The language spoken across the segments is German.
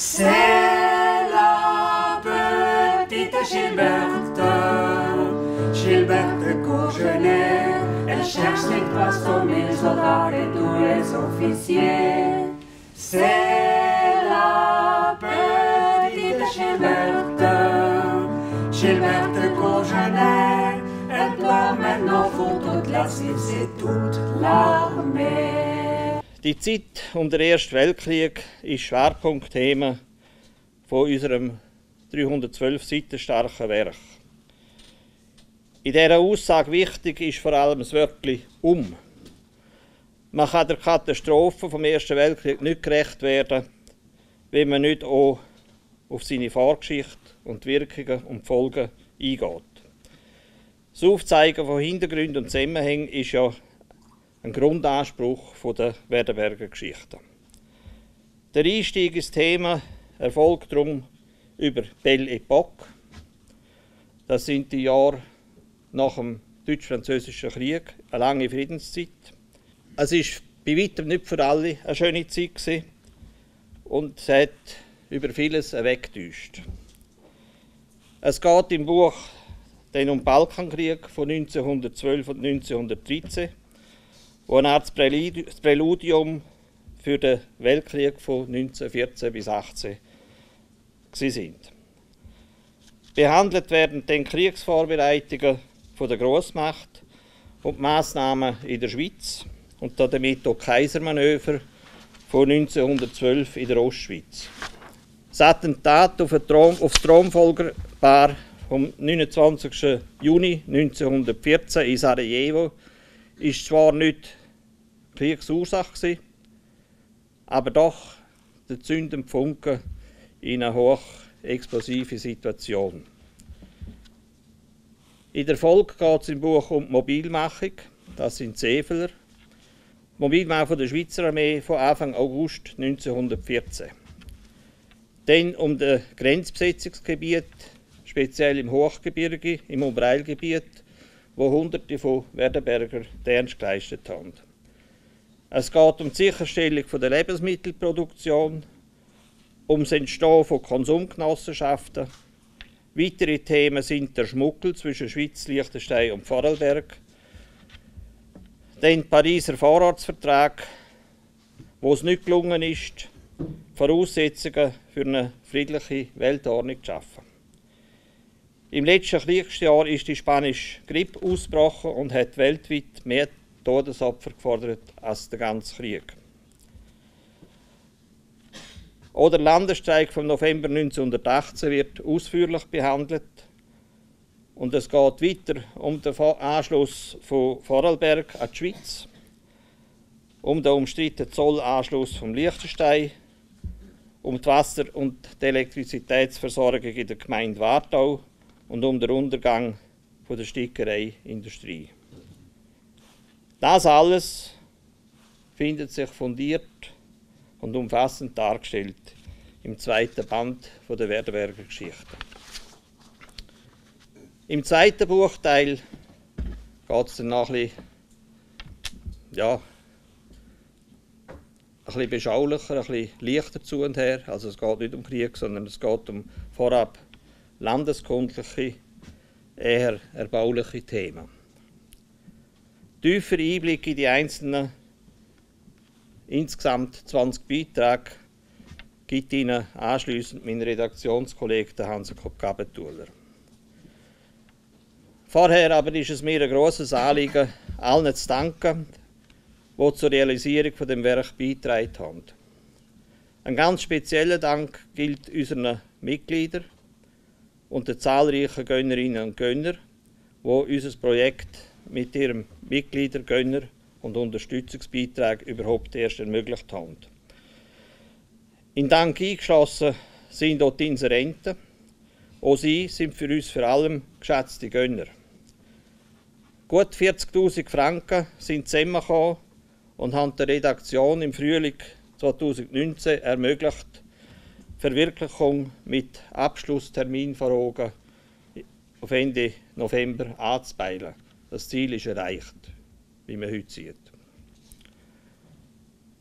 C'est la petite Gilberte, Gilberte Courgenet. Elle cherche les trois cent mille soldats et tous les officiers. C'est la petite Gilberte, Gilberte Courgenet. Elle pleure maintenant pour toute la Suisse et toute l'armée. Die Zeit um den Ersten Weltkrieg ist Schwerpunktthema von unserem 312 Seiten starken Werk. In dieser Aussage wichtig ist vor allem das Wörtchen «um». Man kann der Katastrophe vom Ersten Weltkrieg nicht gerecht werden, wenn man nicht auch auf seine Vorgeschichte und Wirkungen und Folgen eingeht. Das Aufzeigen von Hintergründen und Zusammenhängen ist ja ein Grundanspruch der Werdenberger Geschichte. Der Einstieg ins Thema erfolgt darum über Belle Epoque. Das sind die Jahre nach dem Deutsch-Französischen Krieg, eine lange Friedenszeit. Es war bei weitem nicht für alle eine schöne Zeit gewesen und es hat über vieles weggetäuscht. Es geht im Buch dann um den Balkankrieg von 1912 und 1913 wo eine Art Präludium für den Weltkrieg von 1914 bis 18 sind. Behandelt werden dann Kriegsvorbereitungen von der Großmacht und Maßnahmen in der Schweiz und damit auch Kaisermanöver von 1912 in der Ostschweiz. Das Attentat auf, Thron, auf das Thronfolgerpaar vom 29. Juni 1914 in Sarajevo ist zwar nicht Kriegsursache, aber doch der zündende Funke in eine hochexplosive Situation. In der Folge geht es im Buch um die Mobilmachung, das sind Seefler, Mobilmachung der Schweizer Armee von Anfang August 1914. Dann um das Grenzbesetzungsgebiet, speziell im Hochgebirge, im Umbreilgebiet, wo Hunderte von Werdenberger Ernst geleistet haben. Es geht um die Sicherstellung der Lebensmittelproduktion, um das Entstehen von Konsumgenossenschaften. Weitere Themen sind der Schmuggel zwischen Schweiz, Liechtenstein und Vorarlberg, den Pariser Vorratsvertrag, wo es nicht gelungen ist, Voraussetzungen für eine friedliche Weltordnung zu schaffen. Im letzten Kriegsjahr ist die spanische Grippe ausgebrochen und hat weltweit mehr Todesopfer gefordert als der ganze Krieg. Oder der Landesstreik vom November 1918 wird ausführlich behandelt. Und es geht weiter um den Anschluss von Vorarlberg an die Schweiz, um den umstrittenen Zollanschluss vom Liechtenstein, um die Wasser- und die Elektrizitätsversorgung in der Gemeinde Wartau und um den Untergang der Stickereiindustrie. Das alles findet sich fundiert und umfassend dargestellt im zweiten Band der Werderberger Geschichte. Im zweiten Buchteil geht es dann noch ein bisschen, ja, ein bisschen beschaulicher, ein bisschen leichter zu und her. Also es geht nicht um Krieg, sondern es geht um vorab landeskundliche, eher erbauliche Themen tiefer Einblick in die einzelnen insgesamt 20 Beiträge gibt Ihnen anschließend mein Redaktionskollege Hans-Jakob Gabentuller. Vorher aber ist es mir ein grosses Anliegen, allen zu danken, die zur Realisierung von dem Werk beigetragen haben. Ein ganz spezieller Dank gilt unseren Mitgliedern und den zahlreichen Gönnerinnen und Gönner, die unser Projekt mit ihrem Mitgliedergönner und Unterstützungsbeitrag überhaupt erst ermöglicht haben. In Dank eingeschlossen sind auch die Inserenten. Auch sie sind für uns vor allem geschätzte Gönner. Gut 40.000 Franken sind zusammengekommen und haben der Redaktion im Frühling 2019 ermöglicht, Verwirklichung mit Abschlusstermin vor Augen auf Ende November anzupeilen. Das Ziel ist erreicht, wie man heute sieht.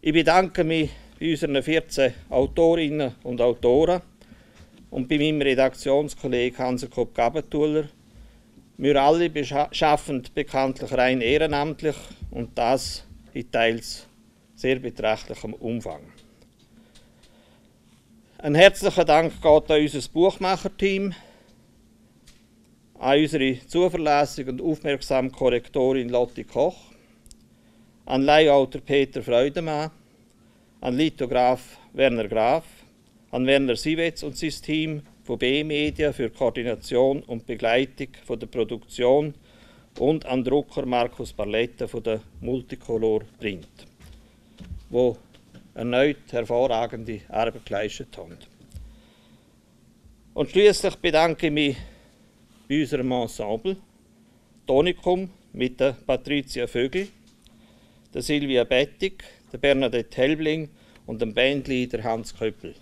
Ich bedanke mich bei unseren 14 Autorinnen und Autoren und bei meinem Redaktionskollegen Hansekopp Gabentuller. Wir alle schaffen bekanntlich rein ehrenamtlich und das in teils sehr beträchtlichem Umfang. Ein herzlicher Dank geht an unser Buchmacherteam, an unsere zuverlässige und aufmerksame Korrektorin Lotti Koch, an Leihautor Peter Freudemann, an Lithograf Werner Graf, an Werner Siewetz und sein Team von B-Media für Koordination und Begleitung von der Produktion und an Drucker Markus Barletta von der Multicolor Print, wo erneut hervorragende Arbeit geleistet haben. Und schließlich bedanke ich mich bei unserem Ensemble Tonicum mit der Patricia Vögel, der Silvia Bettig, der Bernadette Helbling und dem Bandleader Hans Köppel.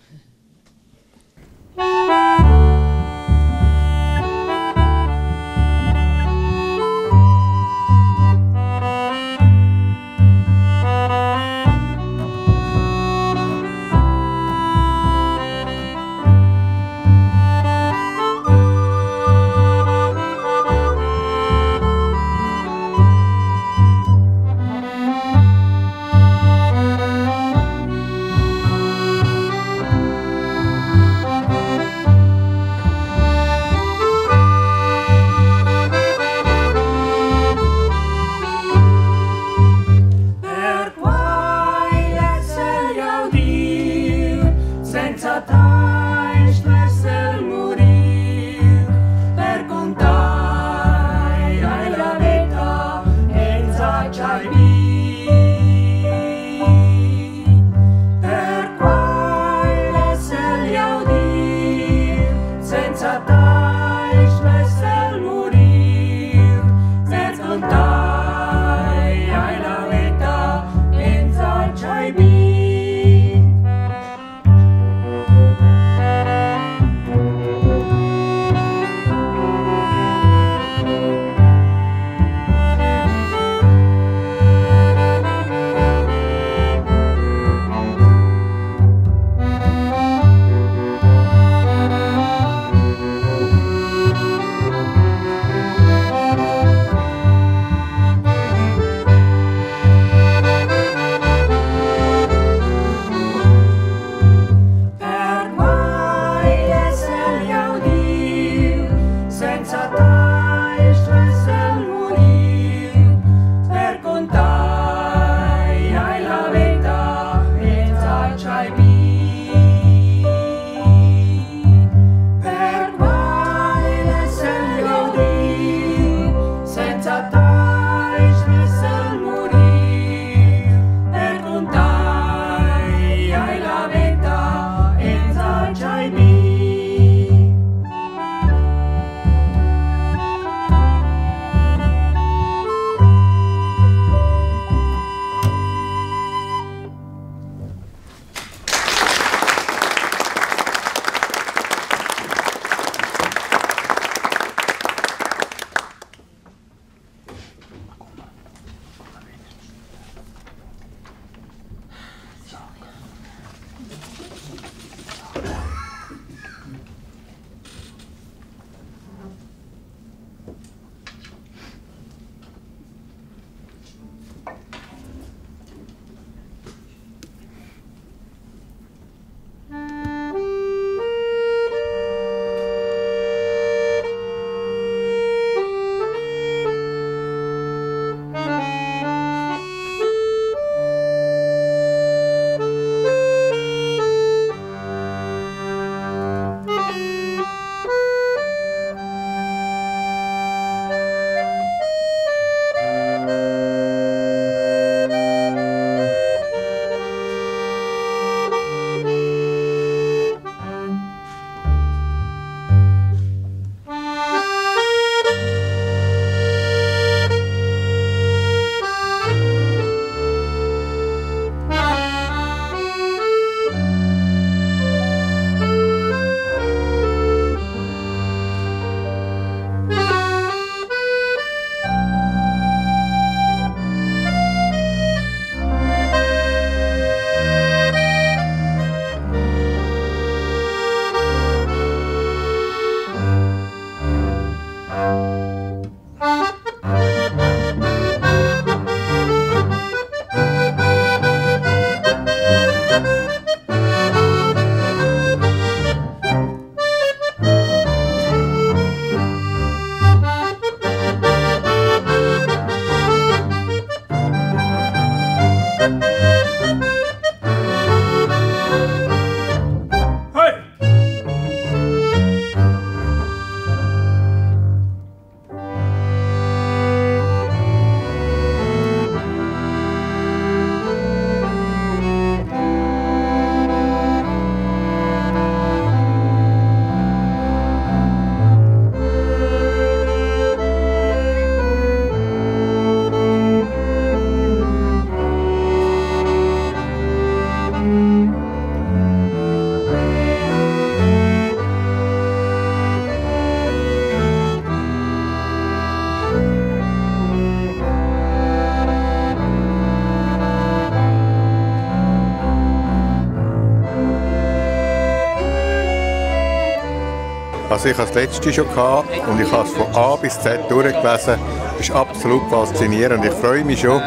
Also ich habe das letzte schon gehabt und ich habe es von A bis Z durchgelesen. Das ist absolut faszinierend. Ich freue mich schon.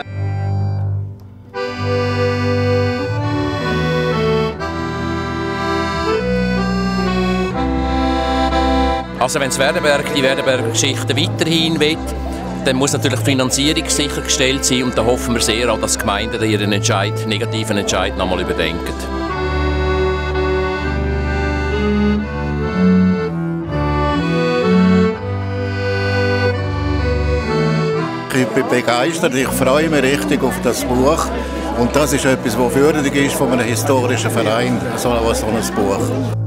Also wenn das Werdenberg die Werdenberger Geschichte weiterhin will, dann muss natürlich die Finanzierung sichergestellt sein und da hoffen wir sehr auch, dass die Gemeinden ihren Entscheid, negativen Entscheid nochmal überdenken. Ich bin begeistert, ich freue mich richtig auf das Buch. Und das ist etwas, was würdig ist von einem historischen Verein, so, ein Buch.